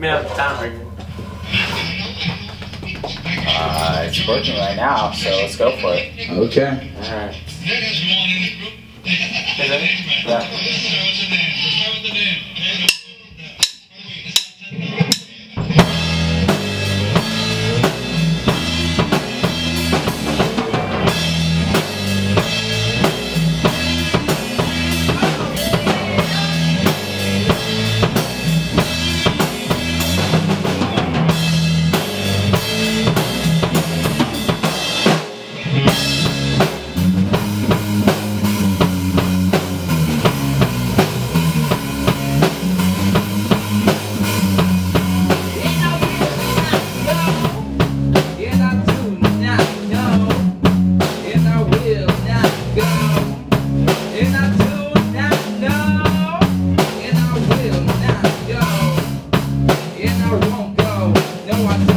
mean, it's not working. Uh, it's working right now, so let's go for it. Okay. Alright. There won't go. No, I